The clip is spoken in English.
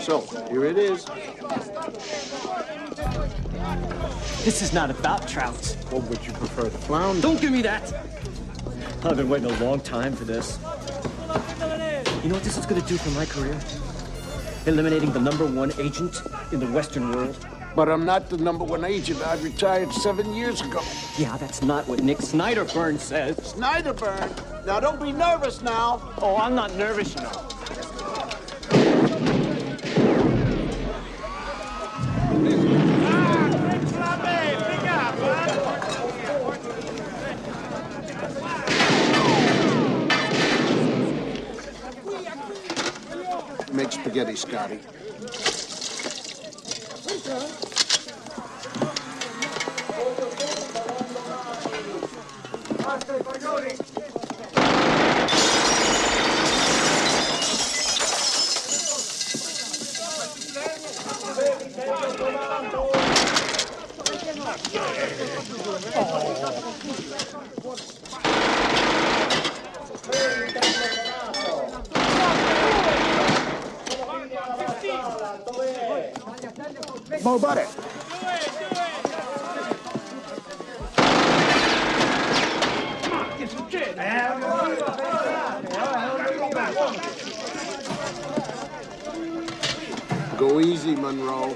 So, here it is. This is not about trout. What would you prefer, the flounder? Don't give me that! I've been waiting a long time for this. You know what this is going to do for my career? Eliminating the number one agent in the Western world. But I'm not the number one agent. I retired seven years ago. Yeah, that's not what Nick Snyderburn says. Snyderburn? Now, don't be nervous now. Oh, I'm not nervous, you know. Make spaghetti, Scotty. basta i coglioni! Mobare! Go easy, Monroe.